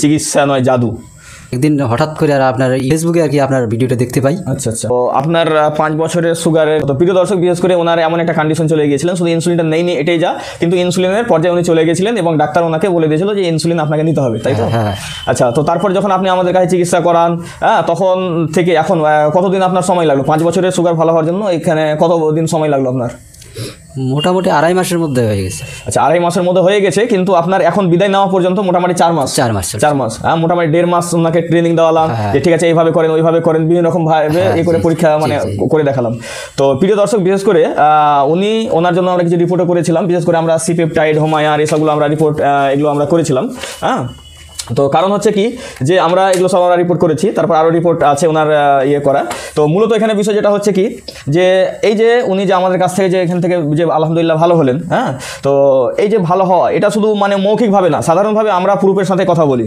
চিকিৎসা নয় জাদু। একদিন হঠাৎ করে আর আপনার ফেসবুকে আর কি আপনার ভিডিওটা দেখতে পাই। আচ্ছা আচ্ছা। তো আপনার পাঁচ বছরের সুগারের তো প্রিয় দর্শক বিশেষ করে ওনার এমন একটা কন্ডিশন চলে গিয়েছিলেন শুধু ইনসুলিনটা নেই এটাই যা। কিন্তু ইনসুলিনের পর্যায়ে উনি চলে গেছিলেন এবং ডাক্তার ওনাকে বলে দিয়েছিল যে ইনসুলিন আপনাকে নিতে হবে তাই তো? হ্যাঁ আচ্ছা তো তারপর যখন আপনি আমাদের কাছে চিকিৎসা করান হ্যাঁ তখন থেকে এখন কতদিন আপনার সময় লাগল? পাঁচ বছরের সুগার ভালো হওয়ার জন্য এখানে কত দিন সময় লাগল আপনার? মোটামুটি আড়াই মাসের মধ্যে হয়ে গেছে। আচ্ছা আড়াই মাসের মধ্যে হয়ে গেছে কিন্তু আপনার এখন বিদায় নেওয়া পর্যন্ত মোটামুটি চার মাস। চার মাস চার মাস হ্যাঁ মোটামুটি দেড় মাস ওনাকে ট্রেনিং দেওয়ালাম হ্যাঁ। যে ঠিক আছে এইভাবে করেন ওইভাবে করেন বিভিন্ন রকম ভাবে হ্যাঁ, এ করে পরীক্ষা মানে করে দেখালাম। তো প্রিয় দর্শক বিশেষ করে উনি ওনার জন্য আমরা কিছু রিপোর্টও করেছিলাম বিশেষ করে আমরা সিপেপটাইড হোমায়ার এসবগুলো আমরা রিপোর্ট এগুলো আমরা করেছিলাম হ্যাঁ। তো কারণ হচ্ছে কি যে আমরা এগুলো সব আমরা রিপোর্ট করেছি, তারপর আরও রিপোর্ট আছে ওনার ইয়ে করা। তো মূলত এখানে বিষয় যেটা হচ্ছে কি যে এই যে উনি যে আমাদের কাছ থেকে যে এখান থেকে যে আলহামদুলিল্লাহ ভালো হলেন হ্যাঁ? তো এই যে ভালো হওয়া, এটা শুধু মানে মৌখিকভাবে না, সাধারণভাবে আমরা পুরুপের সাথে কথা বলি।